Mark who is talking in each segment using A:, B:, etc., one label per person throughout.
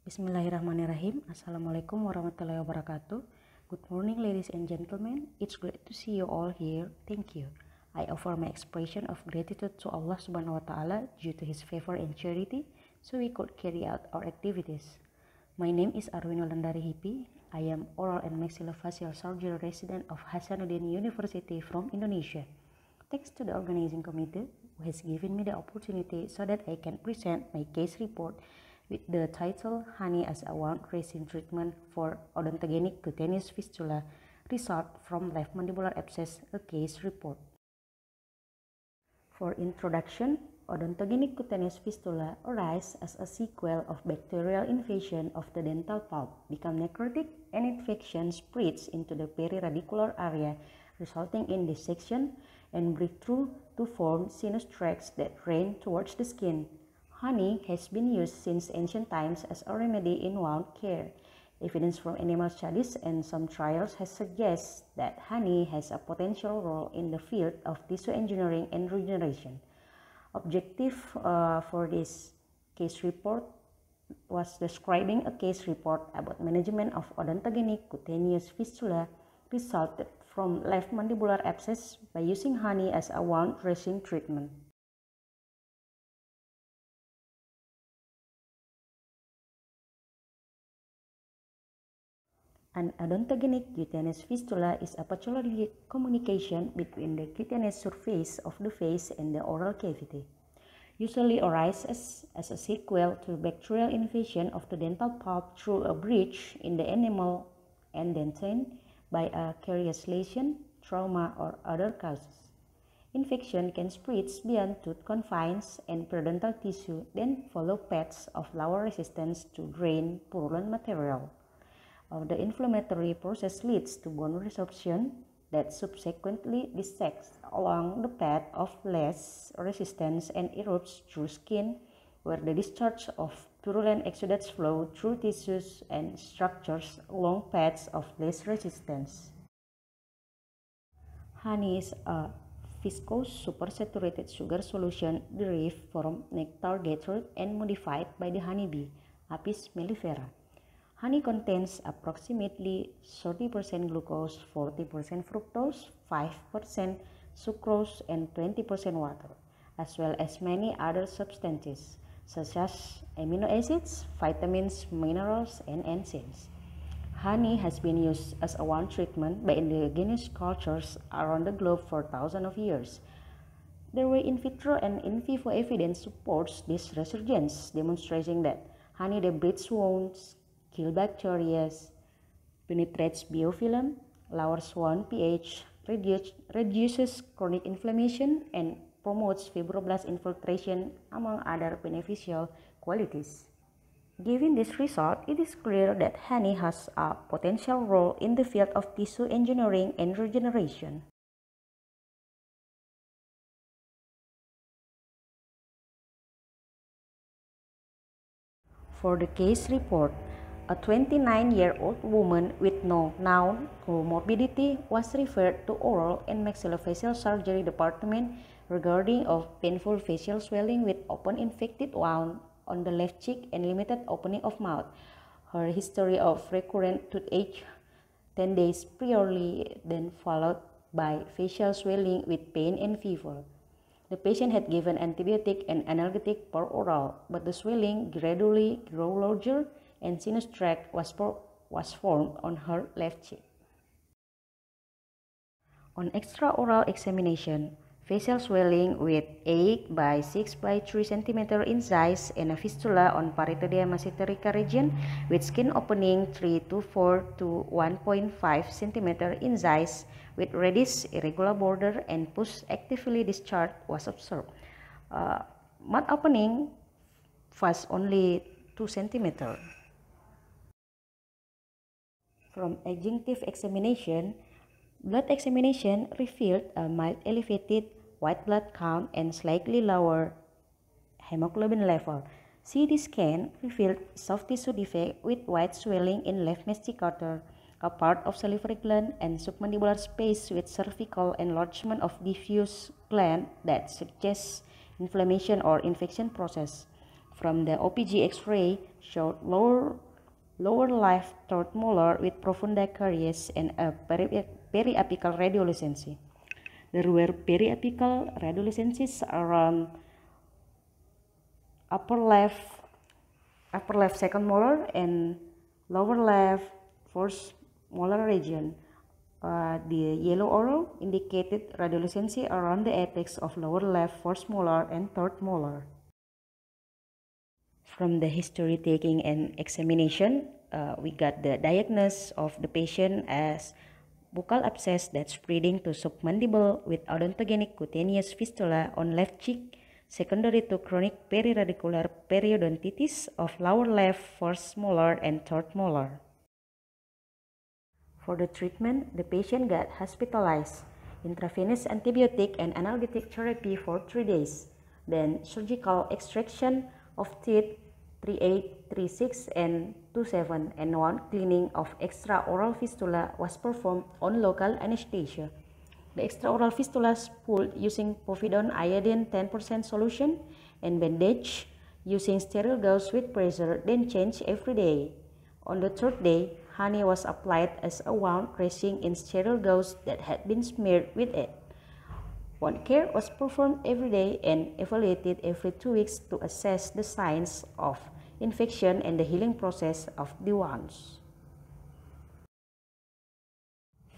A: Bismillahirrahmanirrahim. Assalamualaikum warahmatullahi wabarakatuh. Good morning, ladies and gentlemen. It's great to see you all here. Thank you. I offer my expression of gratitude to Allah Subhanahu wa Ta'ala due to His favor and charity, so we could carry out our activities. My name is Arwin Landari Hipi. I am oral and maxillofacial surgery resident of Hasanuddin University from Indonesia. Thanks to the organizing committee who has given me the opportunity so that I can present my case report with the title Honey as a wound dressing treatment for odontogenic cutaneous fistula result from left mandibular abscess, a case report. For introduction, odontogenic cutaneous fistula arise as a sequel of bacterial invasion of the dental pulp, become necrotic, and infection spreads into the periradicular area, resulting in dissection and breakthrough to form sinus tracts that drain towards the skin. Honey has been used since ancient times as a remedy in wound care. Evidence from animal studies and some trials has suggested that honey has a potential role in the field of tissue engineering and regeneration. Objective uh, for this case report was describing a case report about management of odontogenic cutaneous fistula resulted from left mandibular abscess by using honey as a wound dressing treatment. An odontogenic cutaneous fistula is a pathologic communication between the cutaneous surface of the face and the oral cavity. Usually arises as a sequel to bacterial invasion of the dental pulp through a breach in the enamel and dentin by a carious lesion, trauma, or other causes. Infection can spread beyond tooth confines and periodontal tissue, then follow paths of lower resistance to drain purulent material. Uh, the inflammatory process leads to bone resorption that subsequently dissects along the path of less resistance and erupts through skin, where the discharge of purulent exudates flow through tissues and structures along paths of less resistance. Honey is a viscose supersaturated sugar solution derived from nectar gathered and modified by the honeybee, Apis mellifera. Honey contains approximately 30% glucose, 40% fructose, 5% sucrose, and 20% water, as well as many other substances such as amino acids, vitamins, minerals, and enzymes. Honey has been used as a wound treatment by indigenous cultures around the globe for thousands of years. There were in vitro and in vivo evidence supports this resurgence, demonstrating that honey debrides wounds, bacteria, penetrates biofilm, lowers wound pH, reduce, reduces chronic inflammation, and promotes fibroblast infiltration, among other beneficial qualities. Given this result, it is clear that honey has a potential role in the field of tissue engineering and regeneration. For the case report, a 29-year-old woman with no known comorbidity was referred to oral and maxillofacial surgery department regarding of painful facial swelling with open infected wound on the left cheek and limited opening of mouth. Her history of recurrent toothache 10 days priorly then followed by facial swelling with pain and fever. The patient had given antibiotic and analgesic per oral, but the swelling gradually grew larger and sinus tract was, was formed on her left cheek. On extraoral examination, facial swelling with 8 by 6 by 3 cm in size and a fistula on parotideomasseterica region with skin opening 3 to 4 to 1.5 cm in size with reddish irregular border and pus actively discharged was observed. Uh, mouth opening was only 2 cm. From adjunctive examination, blood examination revealed a mild elevated white blood count and slightly lower hemoglobin level. CT scan revealed soft tissue defect with white swelling in left masticator, a part of salivary gland and submandibular space with cervical enlargement of diffuse gland that suggests inflammation or infection process. from the OPG X-ray showed lower, lower left third molar with profunda caries and a peri periapical radiolucency. There were periapical radiolucencies around upper left, upper left second molar and lower left first molar region. Uh, the yellow arrow indicated radiolucency around the apex of lower left first molar and third molar. From the history taking and examination, uh, we got the diagnosis of the patient as buccal abscess that's spreading to submandible with odontogenic cutaneous fistula on left cheek secondary to chronic periradicular periodontitis of lower left first molar and third molar. For the treatment, the patient got hospitalized, intravenous antibiotic and analgesic therapy for 3 days, then surgical extraction of teeth 38, 36, and 27 and one cleaning of extraoral fistula was performed on local anesthesia. The extraoral fistulas pulled using povidone iodine 10% solution and bandage using sterile gauze with pressure then changed every day. On the third day, honey was applied as a wound dressing in sterile gauze that had been smeared with it. Wound care was performed every day and evaluated every two weeks to assess the signs of infection and the healing process of the wounds.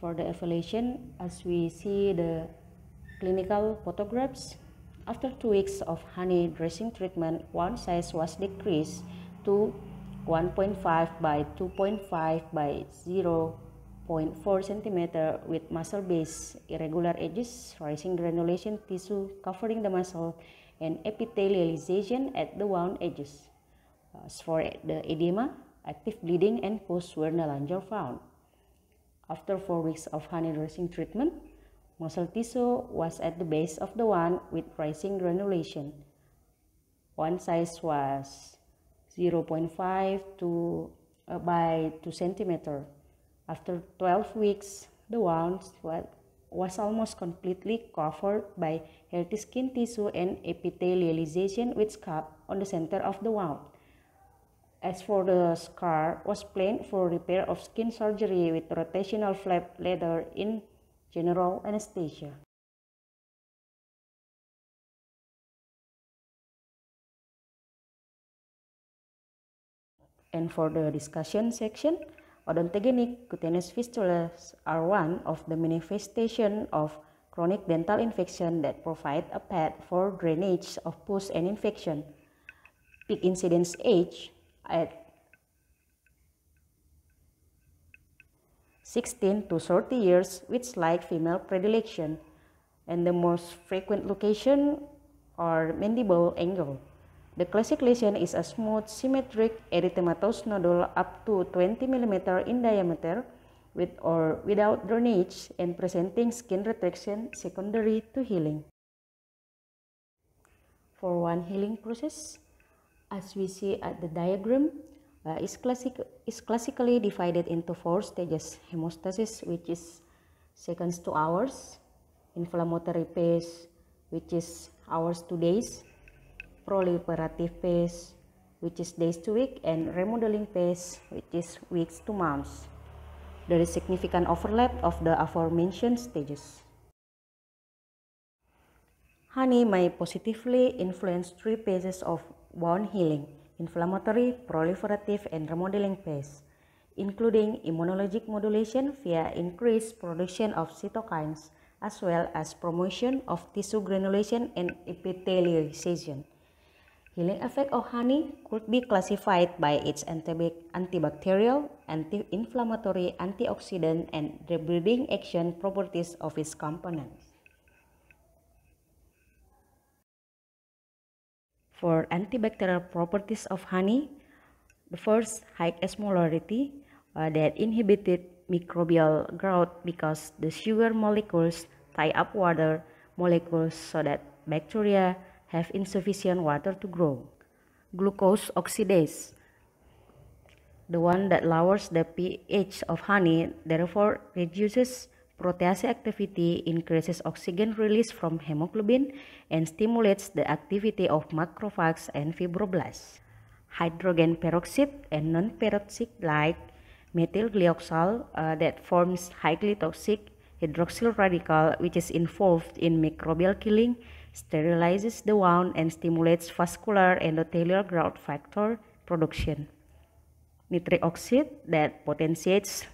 A: For the evaluation, as we see the clinical photographs, after two weeks of honey dressing treatment, wound size was decreased to 1.5 by 2.5 by 0 0.4 centimeter with muscle base, irregular edges, rising granulation tissue covering the muscle, and epithelialization at the wound edges. As for the edema, active bleeding and post-vernal laryngeal found. After four weeks of honey dressing treatment, muscle tissue was at the base of the wound with rising granulation. One size was 0.5 to uh, by 2 centimeter. After 12 weeks, the wound was almost completely covered by healthy skin tissue and epithelialization with scab on the center of the wound. As for the scar, was planned for repair of skin surgery with rotational flap leather in general anesthesia. And for the discussion section, Odontogenic cutaneous fistulas are one of the manifestations of chronic dental infection that provide a path for drainage of pus and infection. Peak incidence age at 16 to 30 years with slight female predilection and the most frequent location are mandible angle. The classic lesion is a smooth, symmetric erythematous nodule up to 20 mm in diameter with or without drainage and presenting skin retraction secondary to healing. For one healing process, as we see at the diagram, uh, is, classic, is classically divided into four stages. Hemostasis, which is seconds to hours. Inflammatory phase, which is hours to days proliferative phase, which is days to week, and remodeling phase, which is weeks to months. There is significant overlap of the aforementioned stages. Honey may positively influence three phases of wound healing, inflammatory, proliferative, and remodeling phase, including immunologic modulation via increased production of cytokines, as well as promotion of tissue granulation and epithelialization. Healing effect of honey could be classified by its antibacterial, anti-inflammatory, antioxidant, and debriding action properties of its components. For antibacterial properties of honey, the first high osmolarity uh, that inhibited microbial growth because the sugar molecules tie up water molecules so that bacteria have insufficient water to grow. Glucose oxidase, the one that lowers the pH of honey, therefore reduces protease activity increases oxygen release from hemoglobin and stimulates the activity of macrophages and fibroblasts. Hydrogen peroxide and non-peroxide like methyl glyoxal uh, that forms highly toxic hydroxyl radical which is involved in microbial killing sterilizes the wound and stimulates vascular endothelial growth factor production. Nitric oxide that potentiates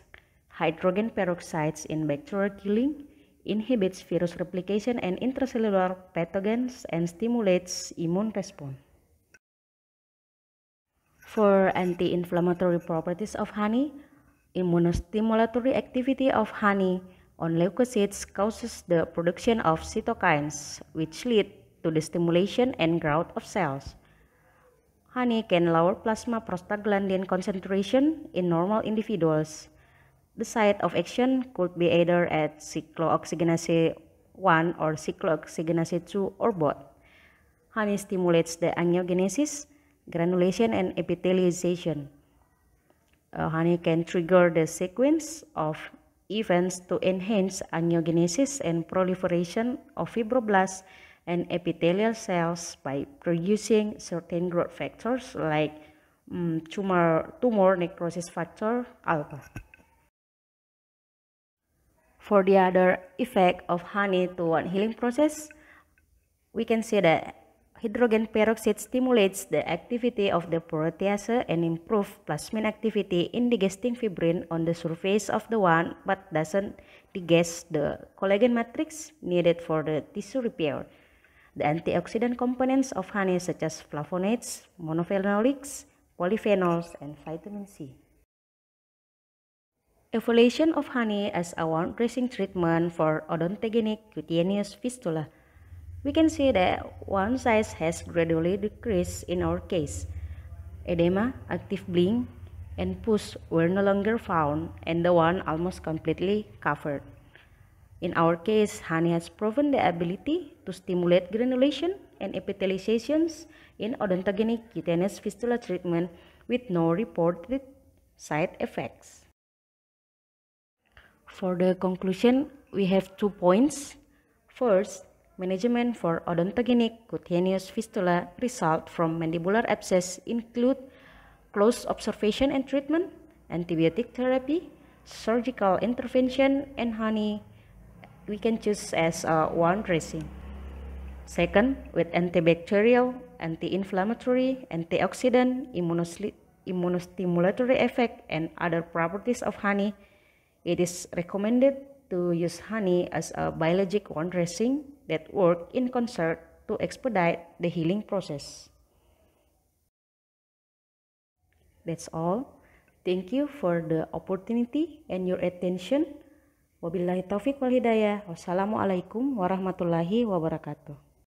A: hydrogen peroxides in bacterial killing, inhibits virus replication and intracellular pathogens, and stimulates immune response. For anti-inflammatory properties of honey, immunostimulatory activity of honey on leukocytes causes the production of cytokines, which lead to the stimulation and growth of cells. Honey can lower plasma prostaglandin concentration in normal individuals. The site of action could be either at cyclooxygenase 1 or cyclooxygenase 2 or both. Honey stimulates the angiogenesis, granulation, and epithelialization. Uh, honey can trigger the sequence of events to enhance angiogenesis and proliferation of fibroblasts and epithelial cells by producing certain growth factors like um, tumor, tumor necrosis factor alpha. For the other effect of honey to one healing process, we can say that hydrogen peroxide stimulates the activity of the protease and improve plasmin activity in digesting fibrin on the surface of the wound but doesn't digest the collagen matrix needed for the tissue repair. The antioxidant components of honey such as flavonoids, monophenolics, polyphenols, and vitamin C. Evaluation of honey as a wound dressing treatment for odontogenic cutaneous fistula. We can see that one size has gradually decreased in our case. Edema, active bleeding, and pus were no longer found and the one almost completely covered. In our case, honey has proven the ability to stimulate granulation and epithelializations in odontogenic cutaneous fistula treatment with no reported side effects. For the conclusion, we have two points. First, management for odontogenic cutaneous fistula result from mandibular abscess include close observation and treatment, antibiotic therapy, surgical intervention, and honey we can choose as uh, wound dressing. Second, with antibacterial, anti-inflammatory, antioxidant, immunostimulatory effect, and other properties of honey, it is recommended to use honey as a biologic wound dressing that work in concert to expedite the healing process. That's all. Thank you for the opportunity and your attention. Wabillahi taufik wal hidayah. Wassalamualaikum warahmatullahi wabarakatuh.